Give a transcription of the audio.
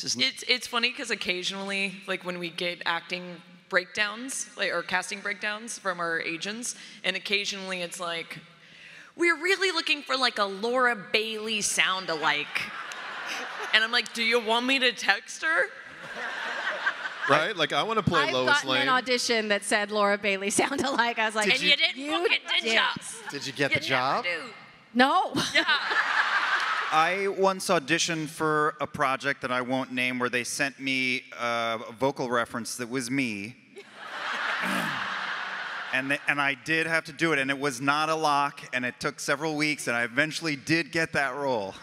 This is It's it's funny because occasionally, like when we get acting breakdowns, like or casting breakdowns from our agents, and occasionally it's like, we're really looking for like a Laura Bailey sound alike. And I'm like, do you want me to text her? Right? Like I want to play I've Lois gotten Lane. an audition that said Laura Bailey sound alike. I was like, and you, didn't book it, did ya? Did you get You the job? never do. I once auditioned for a project that I won't name where they sent me a vocal reference that was me. and, th- and I did have to do it, and it was not a lock, and it took several weeks, and I eventually did get that role.